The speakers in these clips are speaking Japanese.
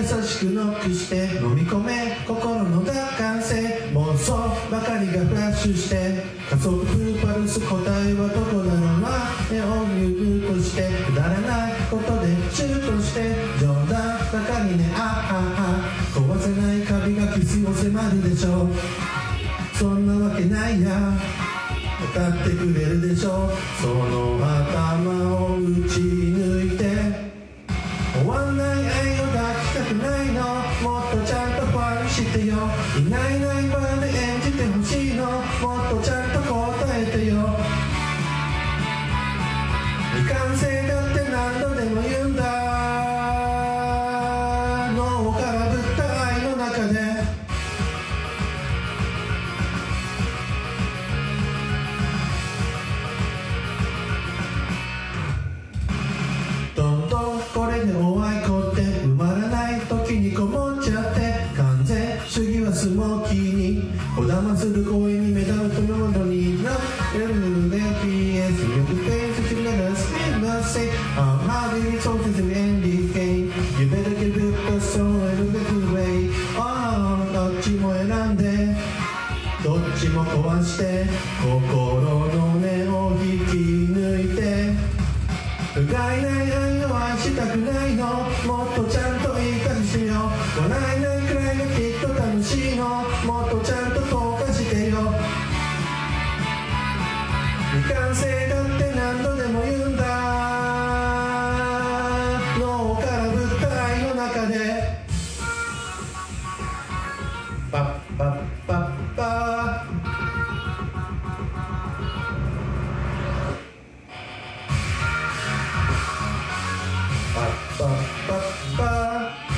優しくノックして飲み込め心の奪還性妄想ばかりがフラッシュして加速風パルス答えはどこだろうな絵を言うとしてくだらないことでシュートして冗談ばかりねあああ壊せない壁がキスを迫るでしょう。そんなわけないや。分かってくれるでしょう。その頭を打ち抜いないいない場で演じてほしいの。もっとちゃんと having something to end this game You better give it a song and look at the way ああどっちも選んでどっちも壊して心の根を引き抜いて不甲斐ない愛を愛したくないのもっとちゃんといい感じしよ。う笑えないくらいがきっと楽しいの。もっとちゃんと投下してよ。未完成だって何度でも言う。パッパッパパ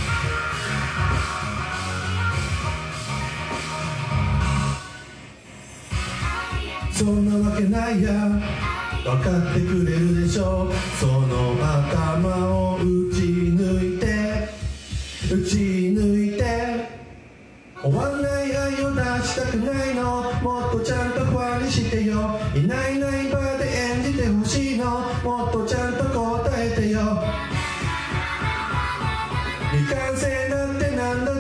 そんなわけないや。分かってくれるでしょ。うその頭を打ち抜いて。打ち抜いて。終わんない愛を出したくないの。もっとちゃんとファンにしてよ。いないいない未完成なんてなんだ